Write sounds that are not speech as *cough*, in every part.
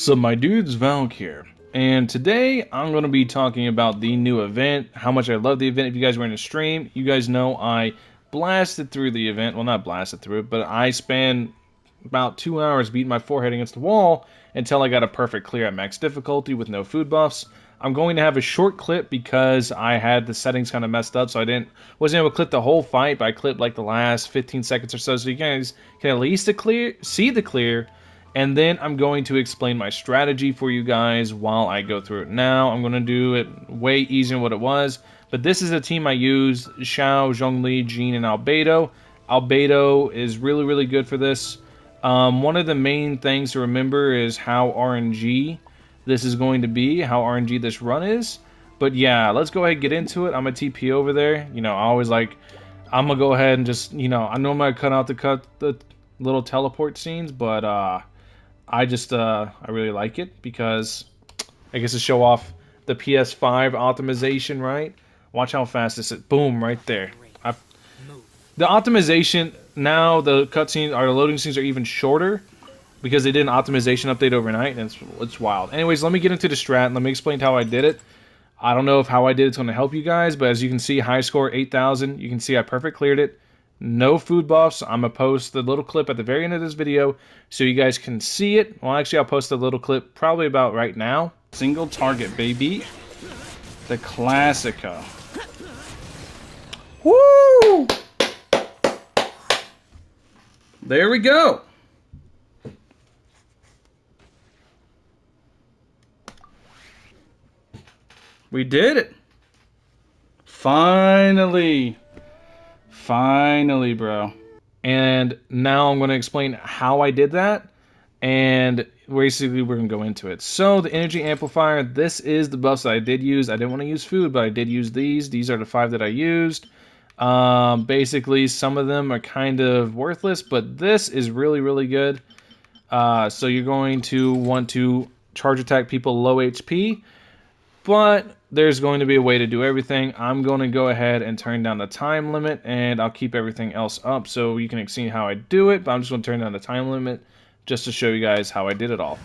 So my dude's Valk here, and today I'm going to be talking about the new event, how much I love the event. If you guys were in a stream, you guys know I blasted through the event. Well, not blasted through it, but I spent about two hours beating my forehead against the wall until I got a perfect clear at max difficulty with no food buffs. I'm going to have a short clip because I had the settings kind of messed up, so I didn't wasn't able to clip the whole fight, but I clipped like the last 15 seconds or so, so you guys can at least clear see the clear and then I'm going to explain my strategy for you guys while I go through it now. I'm going to do it way easier than what it was. But this is a team I use, Xiao, Zhongli, Jean, and Albedo. Albedo is really, really good for this. Um, one of the main things to remember is how RNG this is going to be, how RNG this run is. But yeah, let's go ahead and get into it. I'm a TP over there. You know, I always like, I'm going to go ahead and just, you know, I know I'm going to cut out the cut the little teleport scenes, but uh, I just uh, I really like it because I guess to show off the PS5 optimization, right? Watch how fast this is. Boom, right there. I, the optimization now the cutscenes or the loading scenes are even shorter because they did an optimization update overnight, and it's it's wild. Anyways, let me get into the strat. And let me explain how I did it. I don't know if how I did it's going to help you guys, but as you can see, high score 8,000. You can see I perfect cleared it no food buffs. I'm going to post the little clip at the very end of this video so you guys can see it. Well, actually, I'll post a little clip probably about right now. Single target, baby. The Classica. Woo! There we go. We did it. Finally. Finally, bro. And now I'm going to explain how I did that. And basically, we're going to go into it. So, the energy amplifier, this is the buffs that I did use. I didn't want to use food, but I did use these. These are the five that I used. Um, basically, some of them are kind of worthless, but this is really, really good. Uh, so, you're going to want to charge attack people low HP. But there's going to be a way to do everything. I'm going to go ahead and turn down the time limit and I'll keep everything else up so you can see how I do it. But I'm just going to turn down the time limit just to show you guys how I did it all.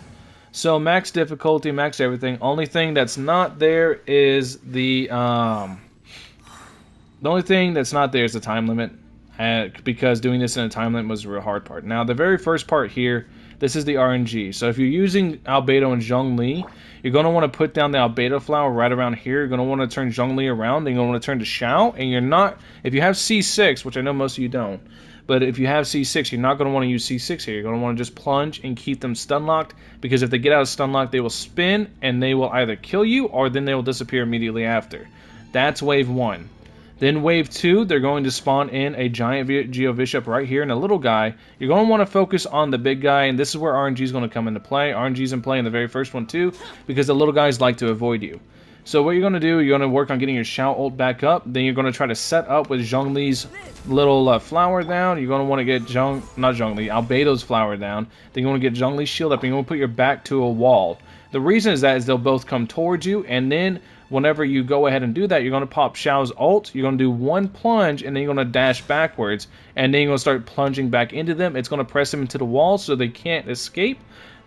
So max difficulty, max everything. Only thing that's not there is the um, the only thing that's not there is the time limit uh, because doing this in a time limit was the real hard part. Now the very first part here this is the RNG. So if you're using Albedo and Zhongli, you're going to want to put down the Albedo flower right around here. You're going to want to turn Zhongli around. Then you're going to want to turn to Xiao. And you're not, if you have C6, which I know most of you don't, but if you have C6, you're not going to want to use C6 here. You're going to want to just plunge and keep them stun locked because if they get out of stun lock, they will spin and they will either kill you or then they will disappear immediately after. That's wave one. Then wave two, they're going to spawn in a giant Geovishap right here and a little guy. You're going to want to focus on the big guy, and this is where RNG is going to come into play. RNG is in play in the very first one too, because the little guys like to avoid you. So what you're going to do, you're going to work on getting your Xiao ult back up. Then you're going to try to set up with Zhongli's little uh, flower down. You're going to want to get Zhong, not Zhongli, Albedo's flower down. Then you want to get Zhongli's shield up, and you're going to put your back to a wall. The reason is that is they'll both come towards you, and then whenever you go ahead and do that, you're going to pop Xiao's ult, you're going to do one plunge, and then you're going to dash backwards, and then you're going to start plunging back into them. It's going to press them into the wall so they can't escape.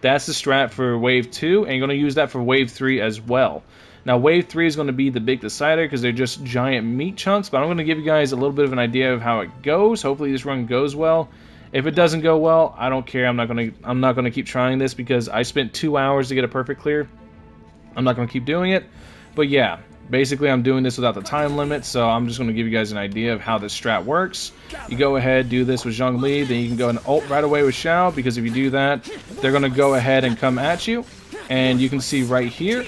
That's the strat for Wave 2, and you're going to use that for Wave 3 as well. Now, Wave 3 is going to be the big decider because they're just giant meat chunks, but I'm going to give you guys a little bit of an idea of how it goes. Hopefully this run goes well. If it doesn't go well, I don't care. I'm not going to I'm not going to keep trying this because I spent 2 hours to get a perfect clear. I'm not going to keep doing it. But yeah, basically I'm doing this without the time limit, so I'm just going to give you guys an idea of how this strat works. You go ahead, do this with Zhongli, then you can go and ult right away with Xiao, because if you do that, they're going to go ahead and come at you. And you can see right here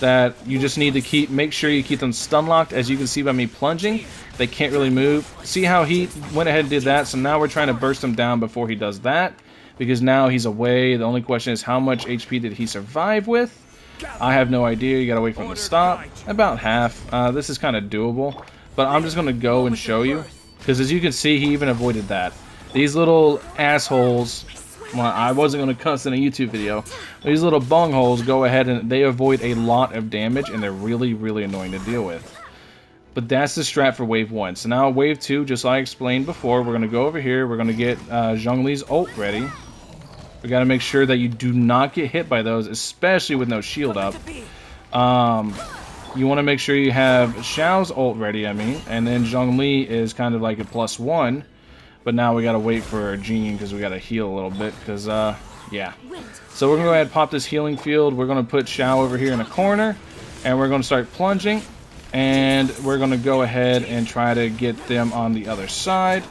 that you just need to keep make sure you keep them stun locked. As you can see by me plunging, they can't really move. See how he went ahead and did that, so now we're trying to burst him down before he does that, because now he's away. The only question is how much HP did he survive with? I have no idea. You gotta wait for him to stop. About half. Uh, this is kind of doable. But I'm just gonna go and show you. Because as you can see, he even avoided that. These little assholes... Well, I wasn't going to cuss in a YouTube video. These little bungholes go ahead and they avoid a lot of damage, and they're really, really annoying to deal with. But that's the strat for Wave 1. So now Wave 2, just like I explained before, we're going to go over here. We're going to get uh, Zhongli's ult ready. We got to make sure that you do not get hit by those, especially with no shield up. Um, you want to make sure you have Xiao's ult ready, I mean, and then Zhongli is kind of like a plus one, but now we got to wait for Jean because we got to heal a little bit because, uh, yeah. So we're going to go ahead and pop this healing field. We're going to put Xiao over here in a corner, and we're going to start plunging, and we're going to go ahead and try to get them on the other side.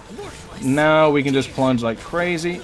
Now we can just plunge like crazy,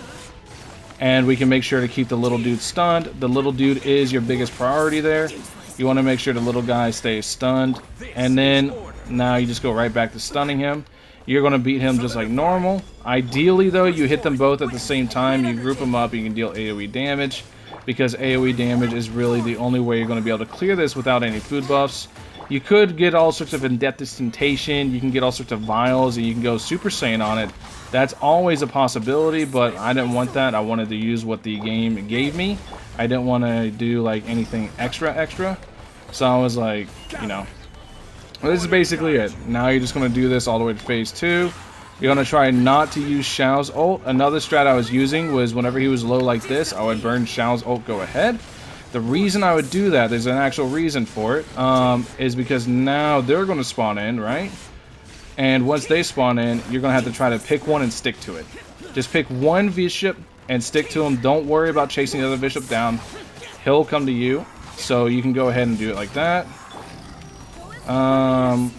and we can make sure to keep the little dude stunned. The little dude is your biggest priority there. You want to make sure the little guy stays stunned. And then now you just go right back to stunning him. You're going to beat him just like normal. Ideally, though, you hit them both at the same time. You group them up, you can deal AoE damage. Because AoE damage is really the only way you're going to be able to clear this without any food buffs. You could get all sorts of in-depth instantation, you can get all sorts of vials, and you can go Super Saiyan on it. That's always a possibility, but I didn't want that. I wanted to use what the game gave me. I didn't want to do like anything extra extra. So I was like, you know, well, this is basically it. Now you're just going to do this all the way to phase 2. You're going to try not to use Xiao's ult. Another strat I was using was whenever he was low like this, I would burn Xiao's ult go ahead. The reason I would do that, there's an actual reason for it, um, is because now they're going to spawn in, right? And once they spawn in, you're going to have to try to pick one and stick to it. Just pick one vishap and stick to him. Don't worry about chasing the other vishap down. He'll come to you. So you can go ahead and do it like that. Um,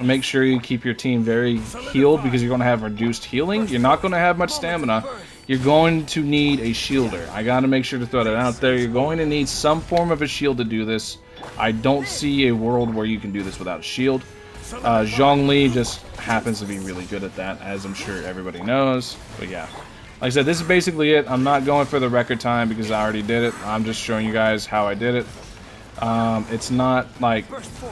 make sure you keep your team very healed because you're going to have reduced healing. You're not going to have much stamina you're going to need a shielder. I got to make sure to throw that out there. You're going to need some form of a shield to do this. I don't see a world where you can do this without a shield. Uh, Zhongli just happens to be really good at that, as I'm sure everybody knows. But yeah, like I said, this is basically it. I'm not going for the record time because I already did it. I'm just showing you guys how I did it. Um, it's not like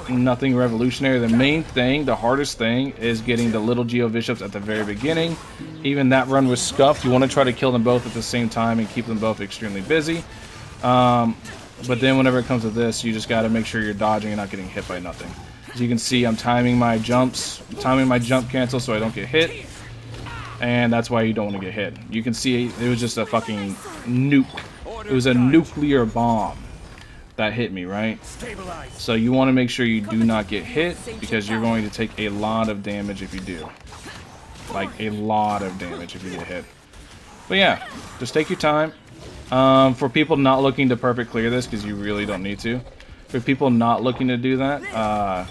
nothing revolutionary. The main thing, the hardest thing, is getting the little Geovishaps at the very beginning. Even that run was scuffed. You want to try to kill them both at the same time and keep them both extremely busy. Um, but then whenever it comes to this, you just got to make sure you're dodging and not getting hit by nothing. As you can see, I'm timing my jumps, timing my jump cancel so I don't get hit. And that's why you don't want to get hit. You can see it was just a fucking nuke. It was a nuclear bomb that hit me, right? So you want to make sure you do not get hit because you're going to take a lot of damage if you do. Like a lot of damage if you get hit. But yeah, just take your time. Um, for people not looking to perfect clear this, because you really don't need to. For people not looking to do that, uh,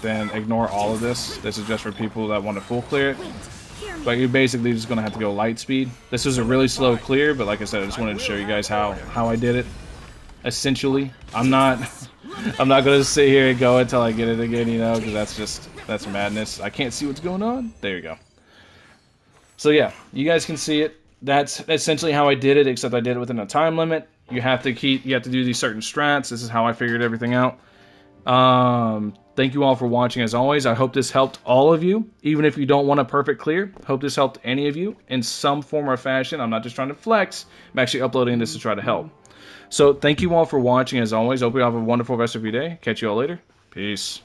then ignore all of this. This is just for people that want to full clear it. But you're basically just going to have to go light speed. This was a really slow clear, but like I said, I just wanted to show you guys how, how I did it essentially. I'm not *laughs* I'm not gonna sit here and go until I get it again, you know, because that's just that's madness. I can't see what's going on. There you go. So yeah, you guys can see it. That's essentially how I did it, except I did it within a time limit. You have to keep you have to do these certain strats. This is how I figured everything out. Um, thank you all for watching as always. I hope this helped all of you, even if you don't want a perfect clear. Hope this helped any of you in some form or fashion. I'm not just trying to flex. I'm actually uploading this to try to help. So thank you all for watching as always. Hope you have a wonderful rest of your day. Catch you all later. Peace.